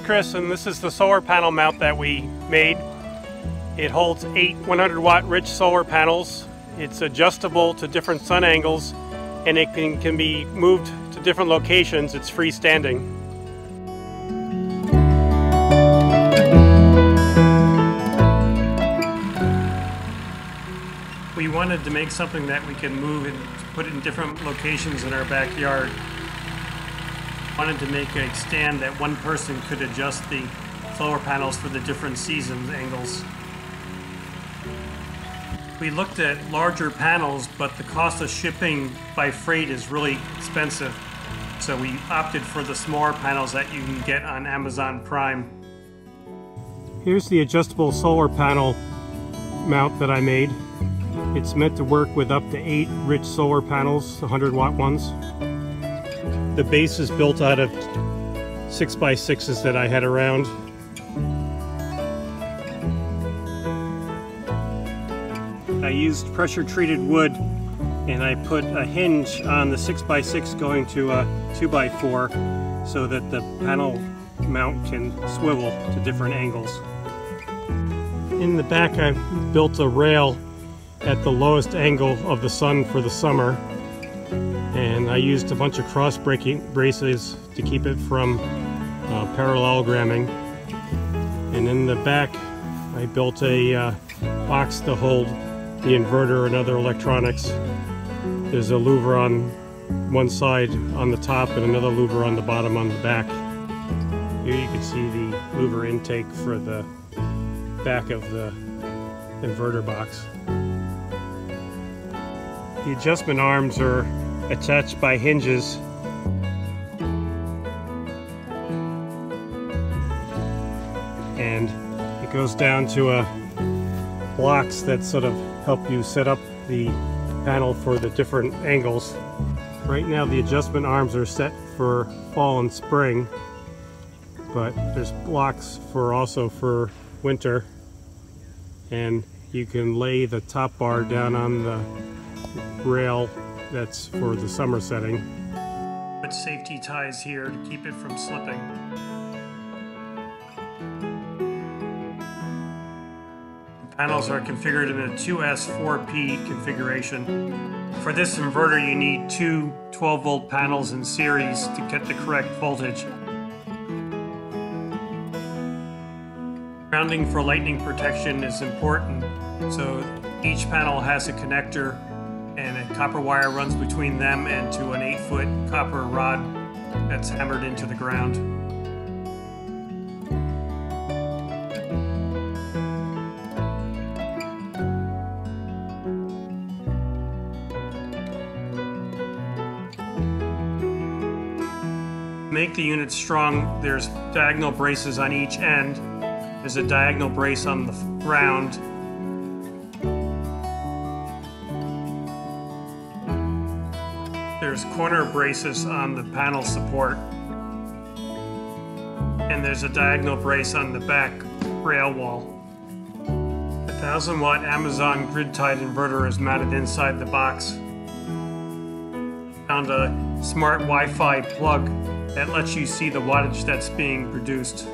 Chris and this is the solar panel mount that we made. It holds eight 100 watt Richsolar panels. It's adjustable to different sun angles and it can, can be moved to different locations. It's freestanding. We wanted to make something that we can move and put in different locations in our backyard wanted to make a stand that one person could adjust the solar panels for the different seasons angles. We looked at larger panels, but the cost of shipping by freight is really expensive. So we opted for the smaller panels that you can get on Amazon Prime. Here's the adjustable solar panel mount that I made. It's meant to work with up to eight Richsolar panels, 100 watt ones. The base is built out of 6x6s that I had around. I used pressure treated wood and I put a hinge on the 6x6 going to a 2x4 so that the panel mount can swivel to different angles. In the back I built a rail at the lowest angle of the sun for the summer I used a bunch of cross breaking braces to keep it from uh, parallelogramming and in the back I built a uh, box to hold the inverter and other electronics. There's a louver on one side on the top and another louver on the bottom on the back. Here you can see the louver intake for the back of the inverter box. The adjustment arms are attached by hinges. And it goes down to a blocks that sort of help you set up the panel for the different angles. Right now the adjustment arms are set for fall and spring, but there's blocks for also for winter. And you can lay the top bar down on the rail that's for the summer setting. Put safety ties here to keep it from slipping. The panels are configured in a 2S4P configuration. For this inverter you need two 12 volt panels in series to get the correct voltage. Grounding for lightning protection is important, so each panel has a connector and a copper wire runs between them and to an 8 foot copper rod that's hammered into the ground. make the unit strong, there's diagonal braces on each end. There's a diagonal brace on the ground There's corner braces on the panel support. And there's a diagonal brace on the back rail wall. A 1000 watt Amazon grid tied inverter is mounted inside the box. Found a smart Wi-Fi plug that lets you see the wattage that's being produced.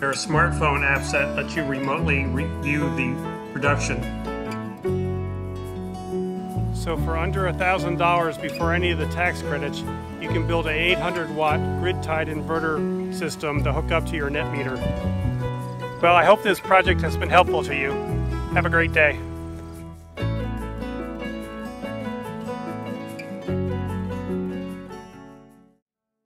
There are smartphone apps that let you remotely review the production. So for under $1,000 before any of the tax credits, you can build a 800 watt grid-tied inverter system to hook up to your net meter. Well, I hope this project has been helpful to you. Have a great day.